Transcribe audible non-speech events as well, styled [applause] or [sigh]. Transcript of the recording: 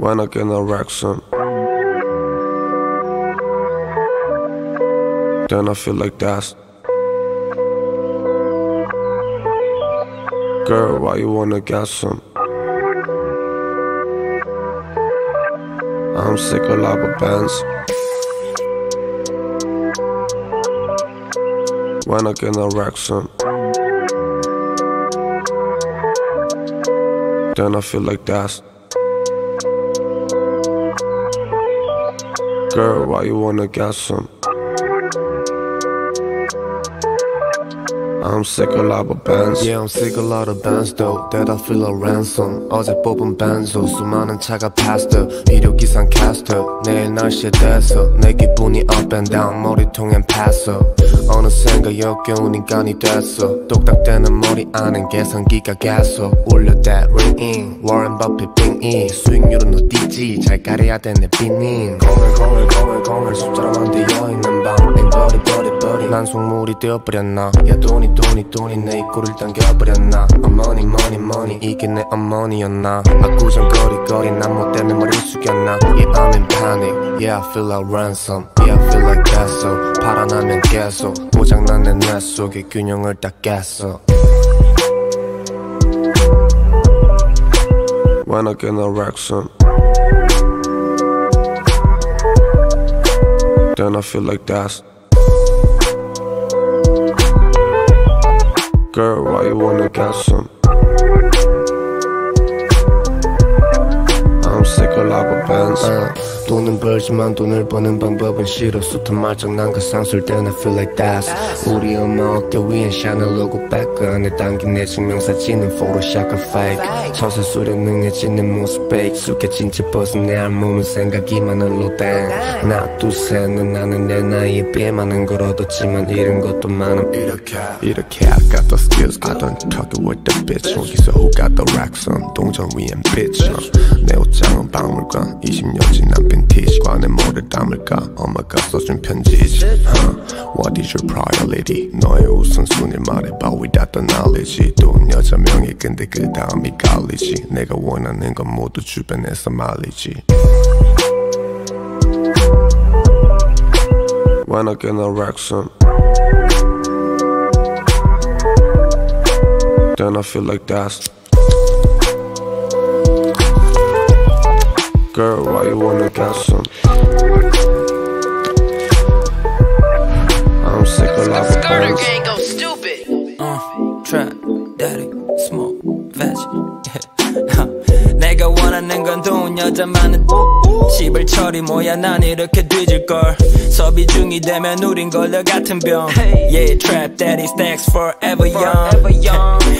When I get no some Then I feel like that's Girl, why you wanna get some? I'm sick of lava bands. When I get no some Then I feel like that's Girl, why you wanna get some? I'm sick of lava bands Yeah I'm sick of lot of bands though That I feel a ransom 어제 뽑은 반소 수많은 차가 pastor 비료기 상 caster 내일 날씨에 대서 내 기분이 up and down 머리통엔 passer 어느샌가 역겨운 인간이 됐어. 똑딱대는 머리 안엔 계산기가 계속 울려 that ringing Warren Buffett 빙이 수익률은 어디지? 잘 가려야 되네 빈인 공을 공을 공을 공을 숫자로만 되어있는 방 앵벌이 버리 버리 난 속물이 되어버렸나? 야 돈이 돈이 돈이 내 입꼬리를 당겨버렸나? 어머니 머니 머니 이게 내 어머니였나 아구정거리거리 난뭐 때문에 머리를 숙였나 Yeah I'm in panic Yeah I feel like ransom Yeah I feel like that so 파란하면 계속 고장난 내뇌 속에 균형을 다 깼어 When I get no some Then I feel like that's Girl, why you wanna get some? Bands uh, 돈은 벌지만 돈을 버는 방법은 싫어. 숱한 말장난과 상술 때는 I feel like that's 우리 엄마 어깨 위엔 샤넬 로고 백그 안에 담긴 내 증명사진은 포토샵과 fake. 처세술에 능해진 내 모습 fake. 숙여진 채 벗은 내 알몸은 생각이 많은 로댕 하나 둘셋은 나는 내 나이에 비해 많은 걸 얻었지만 잃은 것도 많음 이렇게 이렇게 I got the skills. I don't talk it with the bitch. 여기서 who got the racks. On 동전 위엔 bitch. 내 옷장은 박물관 20년 지난 빈 빈티지과 내 뭐를 담을까 엄마가 써준 편지지 huh? What is your priority 너의 우선순위를 말해봐 without the knowledge 돈 여자 명예 근데 그 다음이 갈리지 내가 원하는 건 모두 주변에서 말리지 When I get no some Then I feel like that's Girl, why you wanna get some? I'm sick of lava bands. gang go stupid. Uh, trap, daddy, smoke, veg. 내가 [laughs] 원하는 건 돈, 여자 많은 집을 처리 뭐야 난 이렇게 뒤질걸 소비 중이 되면 우린 걸려 같은 병 Yeah, trap daddy stacks forever young [laughs]